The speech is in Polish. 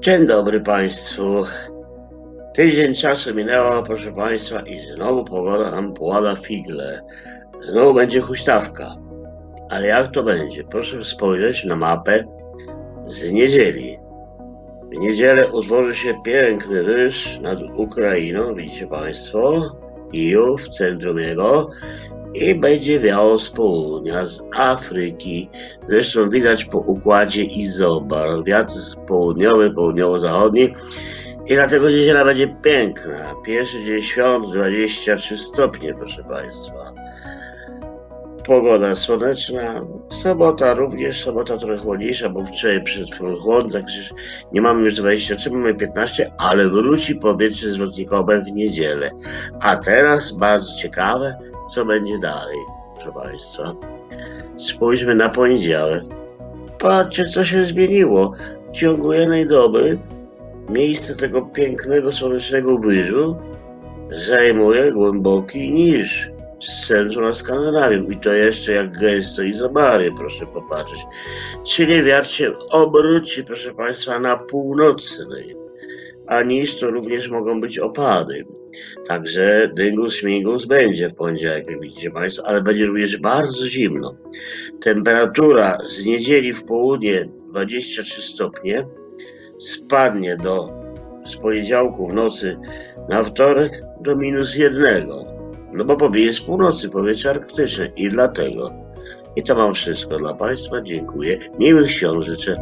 Dzień dobry Państwu. Tydzień czasu minęło, proszę Państwa, i znowu pogoda nam połada figle. Znowu będzie huśtawka. Ale jak to będzie? Proszę spojrzeć na mapę z niedzieli. W niedzielę utworzy się piękny ryż nad Ukrainą, widzicie Państwo, Kijów, w centrum jego, i będzie wiało z południa, z Afryki. Zresztą widać po układzie Izobar, wiatr południowy, południowo-zachodni. I dlatego niedziela będzie piękna. Pierwszy dzień świąt 23 stopnie, proszę Państwa. Pogoda słoneczna. Sobota również, sobota trochę chłodniejsza, bo wczoraj przyszedł chłodny, także nie mamy już 23, mamy 15, ale wróci powietrze zwrotnikowe w niedzielę. A teraz bardzo ciekawe, co będzie dalej, proszę Państwa. Spójrzmy na poniedziałek. Patrzcie, co się zmieniło. W ciągu jednej doby miejsce tego pięknego, słonecznego wyżu zajmuje głęboki niż centrum na Skandynawium. I to jeszcze jak gęsto i zabary, proszę popatrzeć. Czyli wiatr się obróci, proszę Państwa, na północny. A niż to również mogą być opady. Także dyngus, śmigus będzie w poniedziałek, jak widzicie Państwo, ale będzie również bardzo zimno. Temperatura z niedzieli w południe 23 stopnie spadnie do z poniedziałku w nocy na wtorek do minus jednego. No bo powieje z północy powietrze arktyczne i dlatego. I to mam wszystko dla Państwa. Dziękuję. Miłych świąt życzę.